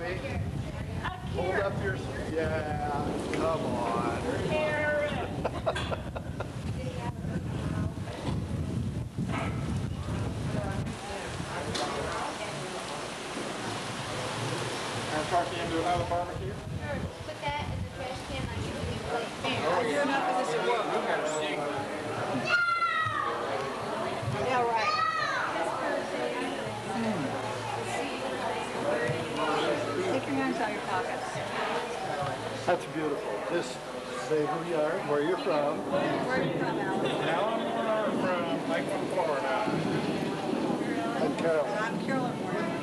Hold up your, yeah, come on. Talk into another barbecue. That's beautiful. Just say who you are, where you're from. Where are you from, Alan? Alan Warner from Lakeland, Florida. And Carol. I'm Carolyn Warner.